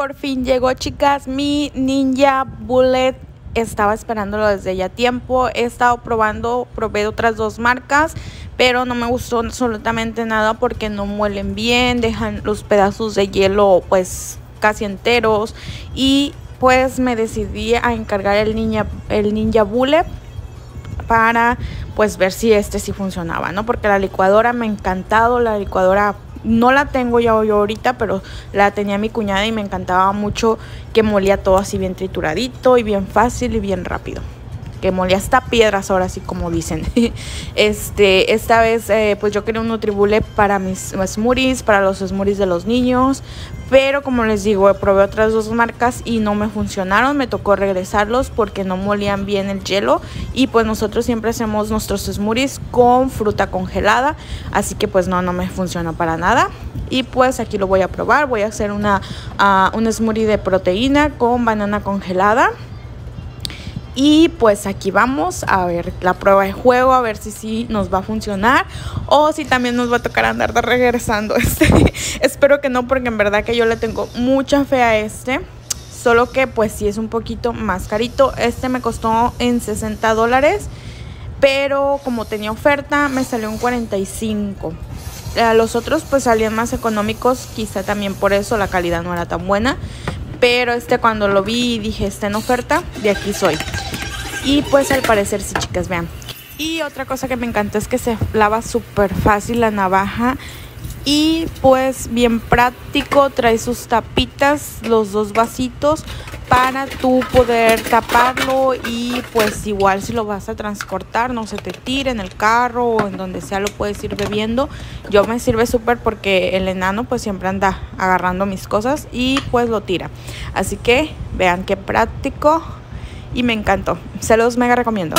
por fin llegó, chicas, mi Ninja Bullet. Estaba esperándolo desde ya tiempo. He estado probando, probé otras dos marcas, pero no me gustó absolutamente nada porque no muelen bien, dejan los pedazos de hielo pues casi enteros y pues me decidí a encargar el Ninja, el Ninja Bullet para pues ver si este sí funcionaba, ¿no? Porque la licuadora me ha encantado, la licuadora no la tengo ya yo ahorita, pero la tenía mi cuñada y me encantaba mucho que molía todo así bien trituradito y bien fácil y bien rápido que molía hasta piedras ahora sí como dicen. este, esta vez eh, pues yo quería un Nutribule para mis smoothies, para los smoothies de los niños, pero como les digo, probé otras dos marcas y no me funcionaron, me tocó regresarlos porque no molían bien el hielo y pues nosotros siempre hacemos nuestros smoothies con fruta congelada, así que pues no, no me funcionó para nada. Y pues aquí lo voy a probar, voy a hacer una, uh, un smoothie de proteína con banana congelada y pues aquí vamos a ver la prueba de juego, a ver si sí nos va a funcionar o si también nos va a tocar andar regresando este. Espero que no porque en verdad que yo le tengo mucha fe a este. Solo que pues sí es un poquito más carito. Este me costó en 60 dólares. Pero como tenía oferta me salió en 45. los otros pues salían más económicos. Quizá también por eso la calidad no era tan buena. Pero este cuando lo vi dije, está en oferta, de aquí soy. Y pues al parecer sí, chicas, vean. Y otra cosa que me encantó es que se lava súper fácil la navaja. Y pues bien práctico, trae sus tapitas, los dos vasitos para tú poder taparlo y pues igual si lo vas a transportar no se te tire en el carro o en donde sea lo puedes ir bebiendo. Yo me sirve súper porque el enano pues siempre anda agarrando mis cosas y pues lo tira. Así que vean qué práctico y me encantó. Se los mega recomiendo.